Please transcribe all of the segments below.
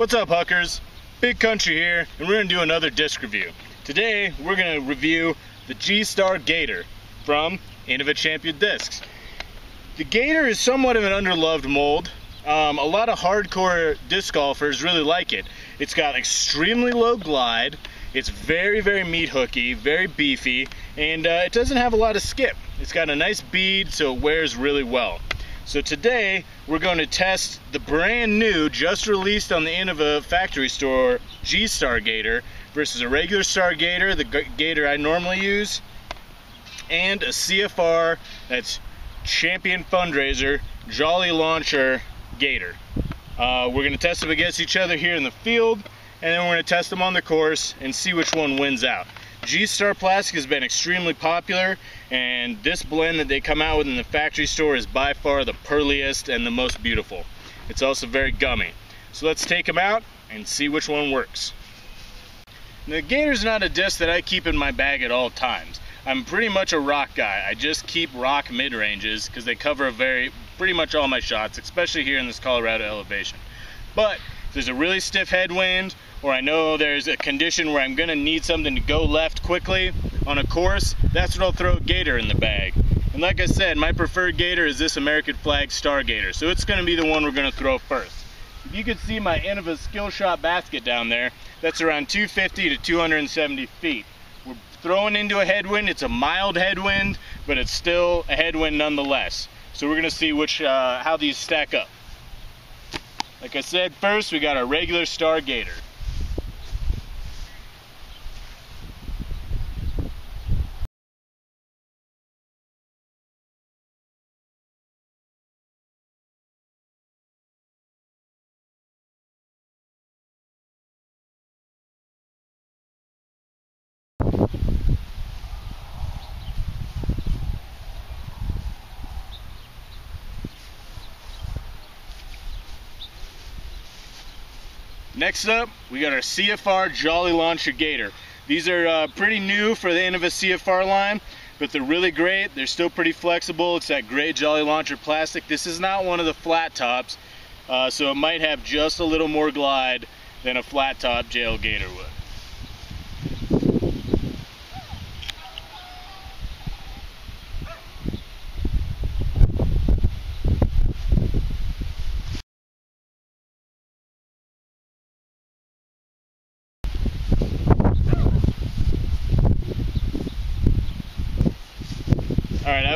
What's up, Huckers? Big Country here, and we're going to do another disc review. Today, we're going to review the G-Star Gator from Innova Champion Discs. The Gator is somewhat of an underloved mold. Um, a lot of hardcore disc golfers really like it. It's got extremely low glide, it's very, very meat hooky, very beefy, and uh, it doesn't have a lot of skip. It's got a nice bead, so it wears really well. So today we're going to test the brand new, just released on the Innova factory store G-Star Gator versus a regular Star Gator, the Gator I normally use, and a CFR that's Champion Fundraiser Jolly Launcher Gator. Uh, we're going to test them against each other here in the field, and then we're going to test them on the course and see which one wins out. G-Star Plastic has been extremely popular and this blend that they come out with in the factory store is by far the pearliest and the most beautiful. It's also very gummy. So let's take them out and see which one works. The Gator's not a disc that I keep in my bag at all times. I'm pretty much a rock guy. I just keep rock mid-ranges because they cover very pretty much all my shots, especially here in this Colorado elevation. But if there's a really stiff headwind or I know there's a condition where I'm gonna need something to go left quickly on a course, that's when I'll throw a gator in the bag. And like I said, my preferred gator is this American flag Star Gator, so it's gonna be the one we're gonna throw first. If you can see my Innova skill shot basket down there, that's around 250 to 270 feet. We're throwing into a headwind, it's a mild headwind, but it's still a headwind nonetheless. So we're gonna see which uh, how these stack up. Like I said, first we got our regular Star Next up, we got our CFR Jolly Launcher Gator. These are uh, pretty new for the Innova CFR line, but they're really great. They're still pretty flexible. It's that great Jolly Launcher plastic. This is not one of the flat tops, uh, so it might have just a little more glide than a flat top JL Gator would.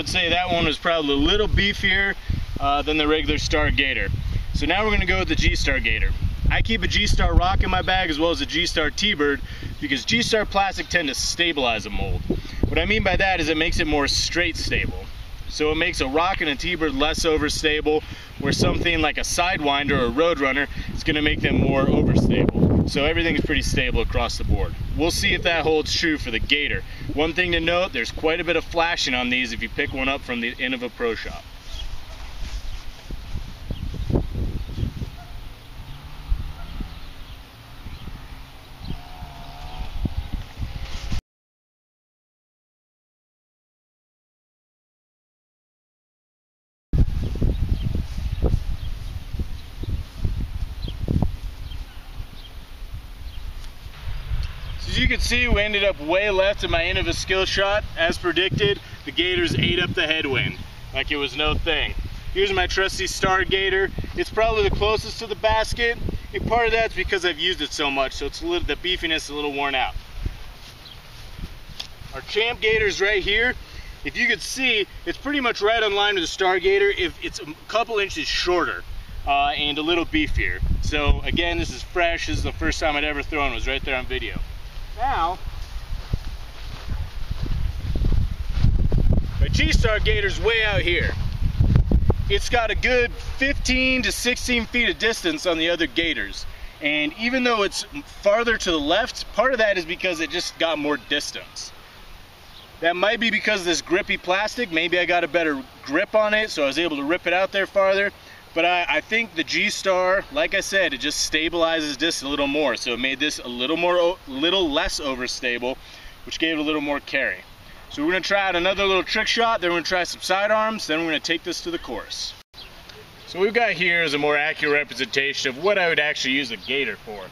Would say that one was probably a little beefier uh, than the regular Star Gator. So now we're gonna go with the G-Star Gator. I keep a G-Star Rock in my bag as well as a G-Star T-Bird because G-Star plastic tend to stabilize a mold. What I mean by that is it makes it more straight stable. So it makes a rock and a T-bird less overstable, where something like a Sidewinder or a Roadrunner is gonna make them more overstable. So everything is pretty stable across the board. We'll see if that holds true for the Gator. One thing to note, there's quite a bit of flashing on these if you pick one up from the Innova Pro Shop. You can see, we ended up way left in my Innova skill shot. As predicted, the Gators ate up the headwind like it was no thing. Here's my trusty Star Gator. It's probably the closest to the basket. And part of that's because I've used it so much, so it's a little, the beefiness is a little worn out. Our Champ Gator's right here. If you could see, it's pretty much right on line with the Star Gator. If it's a couple inches shorter uh, and a little beefier. So again, this is fresh. This is the first time I'd ever thrown. It was right there on video. Now, my G-Star Gator's way out here. It's got a good 15 to 16 feet of distance on the other Gators. And even though it's farther to the left, part of that is because it just got more distance. That might be because this grippy plastic. Maybe I got a better grip on it, so I was able to rip it out there farther. But I, I think the G-Star, like I said, it just stabilizes this a little more. So it made this a little more, little less overstable, which gave it a little more carry. So we're gonna try out another little trick shot, then we're gonna try some sidearms, then we're gonna take this to the course. So we've got here is a more accurate representation of what I would actually use a gator for.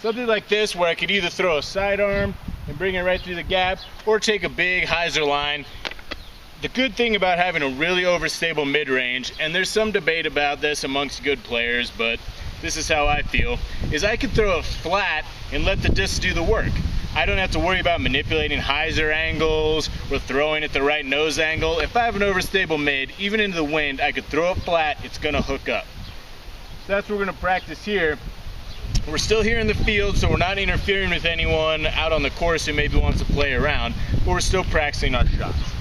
Something like this where I could either throw a sidearm and bring it right through the gap or take a big hyzer line. The good thing about having a really overstable mid-range, and there's some debate about this amongst good players, but this is how I feel, is I can throw a flat and let the disc do the work. I don't have to worry about manipulating hyzer angles or throwing at the right nose angle. If I have an overstable mid, even into the wind, I could throw it flat, it's gonna hook up. So that's what we're gonna practice here. We're still here in the field, so we're not interfering with anyone out on the course who maybe wants to play around, but we're still practicing our shots.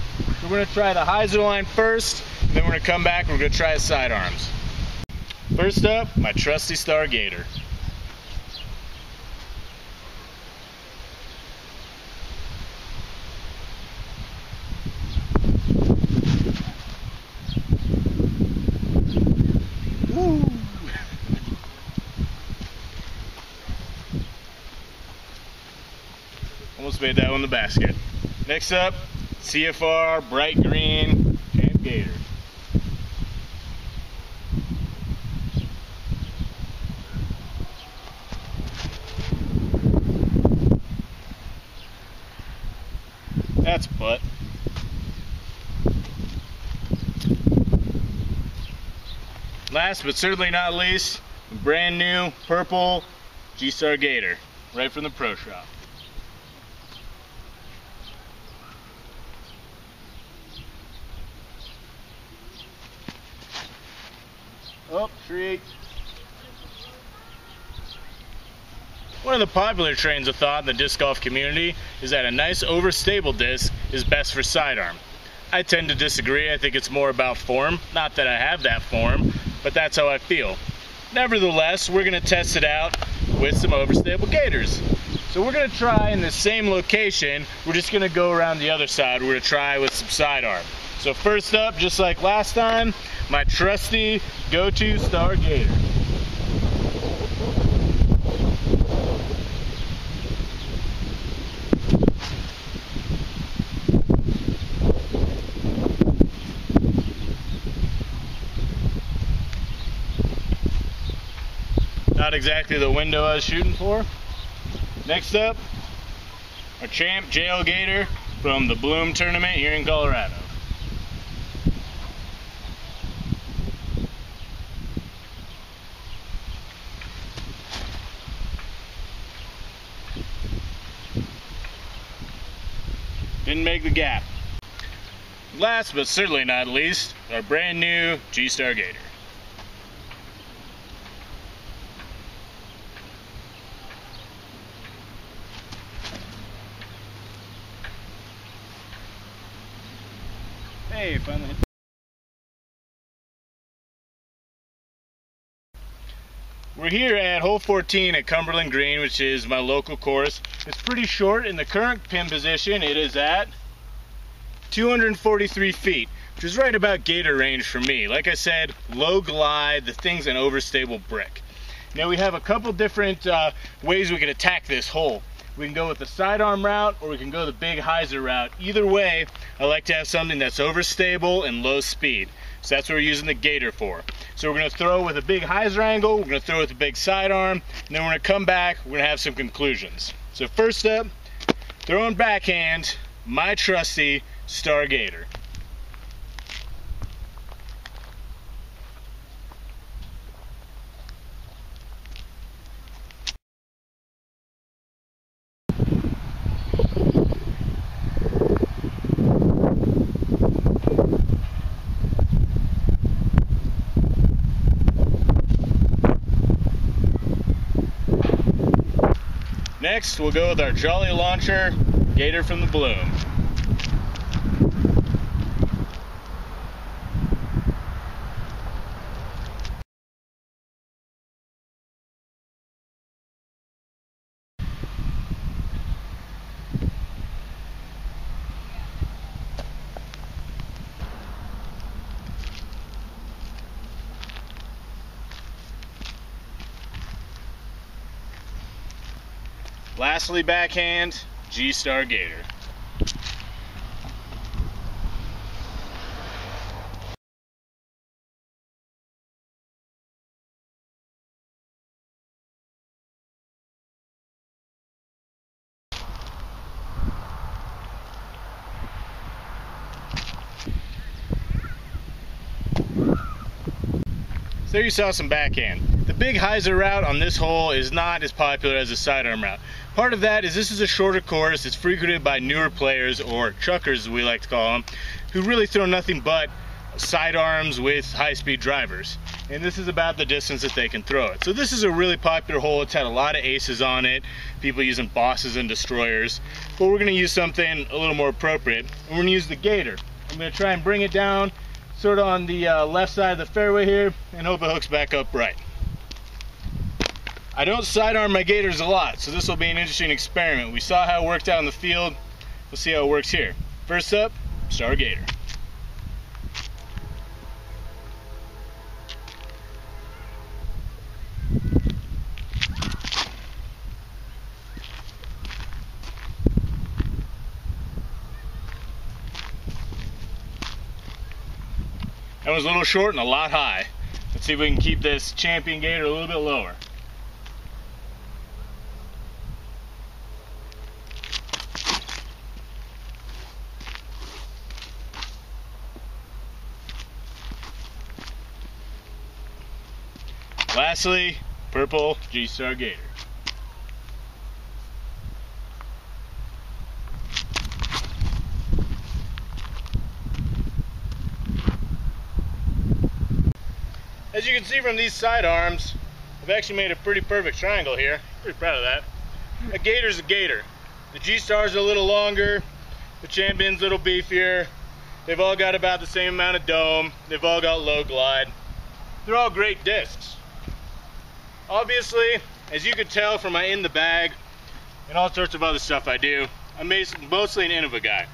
We're gonna try the hyzer line first, then we're gonna come back we're gonna try the sidearms. First up, my trusty Star Gator. Almost made that one the basket. Next up, CFR Bright Green Champ Gator. That's butt. Last but certainly not least, brand new purple G-Star Gator, right from the pro shop. Tree. One of the popular trains of thought in the disc golf community is that a nice overstable disc is best for sidearm. I tend to disagree. I think it's more about form. Not that I have that form, but that's how I feel. Nevertheless, we're going to test it out with some overstable gators. So we're going to try in the same location. We're just going to go around the other side. We're going to try with some sidearm. So first up, just like last time, my trusty go-to Star Gator. Not exactly the window I was shooting for. Next up, our champ JL gator from the Bloom tournament here in Colorado. Didn't make the gap. Last but certainly not least, our brand new G-Star Gator. Hey, finally here at hole 14 at Cumberland Green, which is my local course. It's pretty short. In the current pin position, it is at 243 feet, which is right about gator range for me. Like I said, low glide, the thing's an overstable brick. Now we have a couple different uh, ways we can attack this hole. We can go with the sidearm route or we can go the big hyzer route. Either way, I like to have something that's overstable and low speed. So that's what we're using the gator for. So we're gonna throw with a big hyzer angle, we're gonna throw with a big sidearm, and then we're gonna come back, we're gonna have some conclusions. So first up, throwing backhand, my trusty Star Next, we'll go with our Jolly Launcher Gator from the Bloom. Lastly, backhand, G-Star Gator. So you saw some backhand. The big hyzer route on this hole is not as popular as the sidearm route. Part of that is this is a shorter course. It's frequented by newer players, or chuckers as we like to call them, who really throw nothing but sidearms with high-speed drivers. And this is about the distance that they can throw it. So this is a really popular hole. It's had a lot of aces on it. People using bosses and destroyers. But we're gonna use something a little more appropriate. And we're gonna use the gator. I'm gonna try and bring it down sort of on the uh, left side of the fairway here and hope it hooks back up right. I don't sidearm my gators a lot, so this will be an interesting experiment. We saw how it worked out in the field. We'll see how it works here. First up, Star Gator. That was a little short and a lot high. Let's see if we can keep this champion gator a little bit lower. Lastly, purple G-Star Gator. As you can see from these sidearms, I've actually made a pretty perfect triangle here. Pretty proud of that. A gator's a gator. The G-Star's a little longer, the Champion's a little beefier. They've all got about the same amount of dome. They've all got low glide. They're all great discs. Obviously, as you could tell from my in the bag and all sorts of other stuff I do, I'm mostly an Innova guy.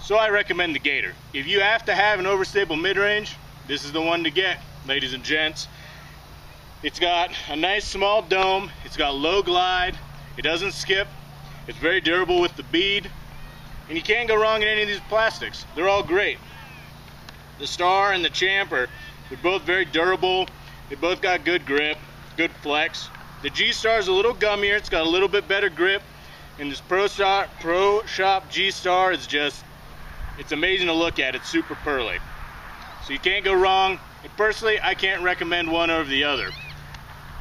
So I recommend the Gator. If you have to have an overstable mid-range, this is the one to get ladies and gents. It's got a nice small dome, it's got low glide, it doesn't skip, it's very durable with the bead, and you can't go wrong in any of these plastics. They're all great. The Star and the Champ are they're both very durable, they both got good grip, flex. The G-Star is a little gummier, it's got a little bit better grip, and this Pro Shop, Pro Shop G-Star is just, it's amazing to look at, it's super pearly. So you can't go wrong. Personally, I can't recommend one over the other.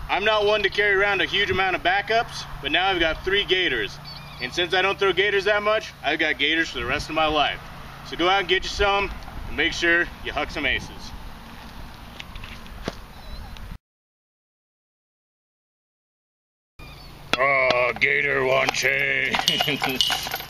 I'm not one to carry around a huge amount of backups, but now I've got three gators. And since I don't throw gators that much, I've got gators for the rest of my life. So go out and get you some, and make sure you huck some aces. Gator one chain.